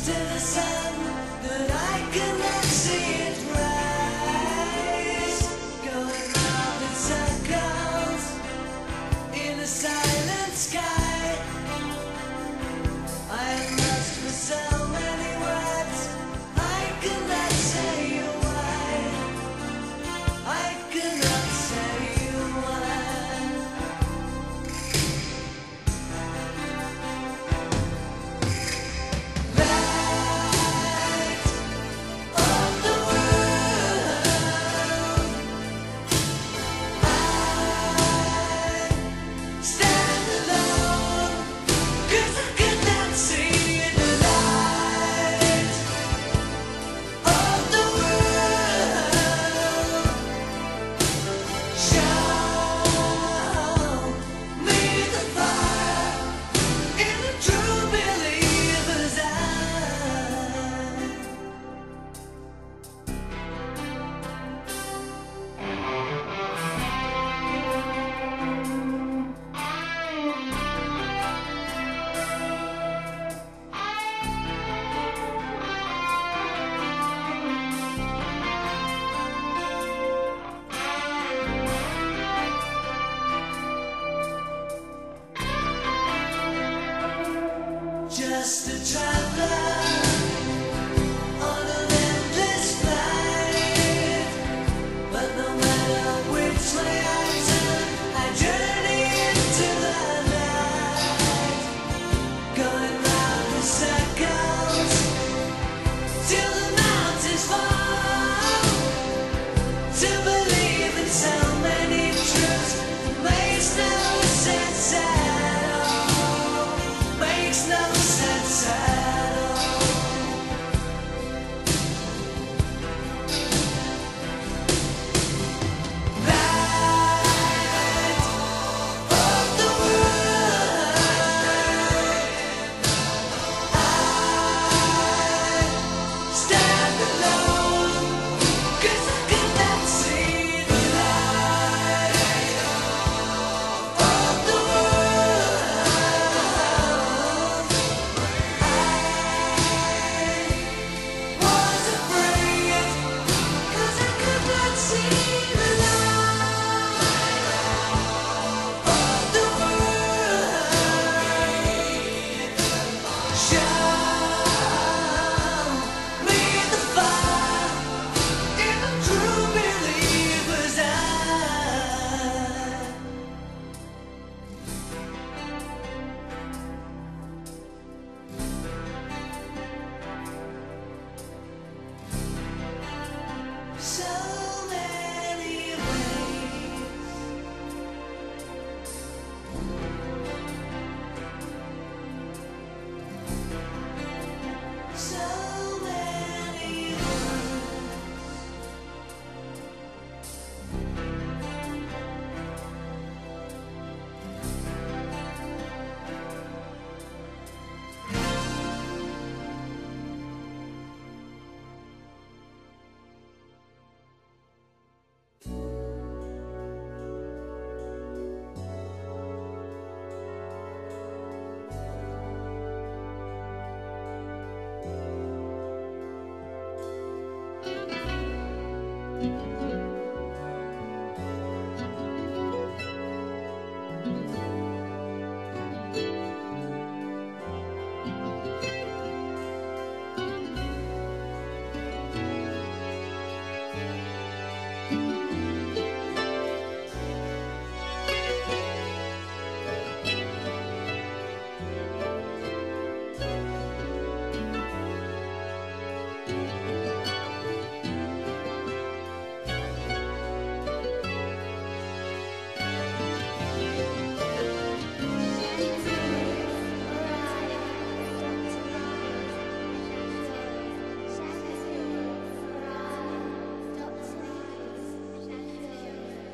to the sun just a child.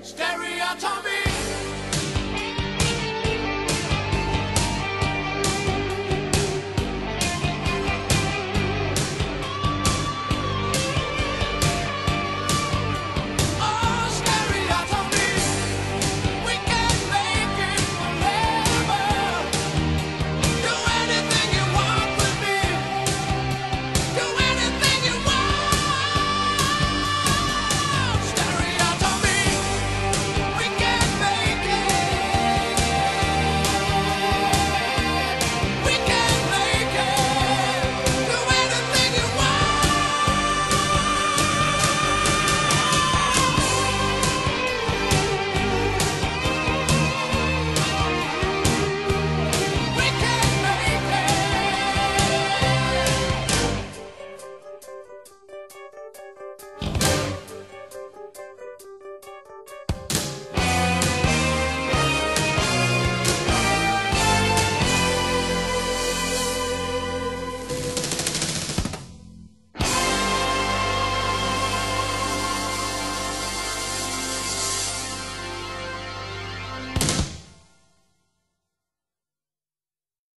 Stereotomy.